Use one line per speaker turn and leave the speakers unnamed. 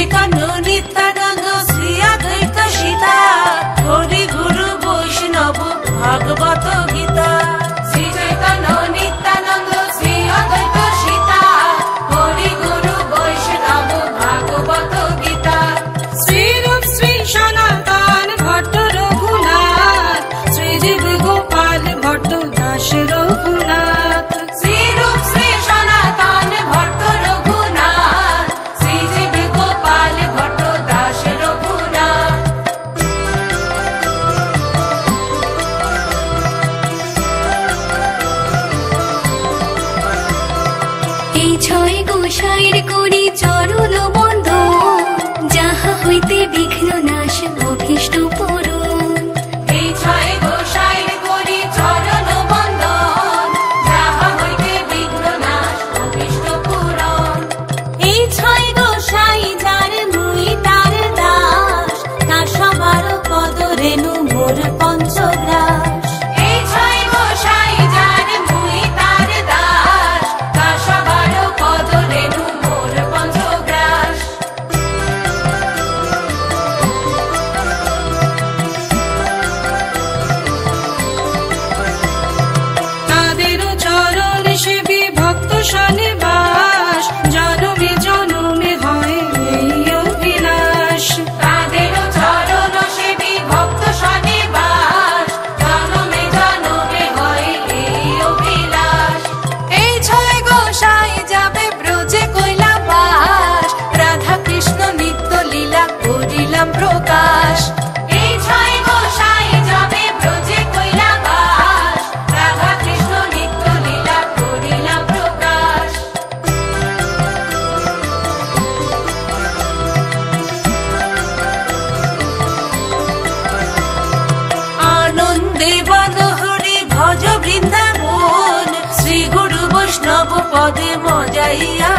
শ্রীকান্ত নিত্যানন্দ শ্রী অদ্বৈত সীতা হরি গুরু বৈষ্ণব ভগবত গীতা।
আশায়ের করি চরণ বন্ধ যাহা হইতে বিঘ্ন নাশ অভিষ্ট 你说
দেব নহরি ভজ বৃন্দাবন। শ্রী গুরু বৈষ্ণব পদে মজাইয়া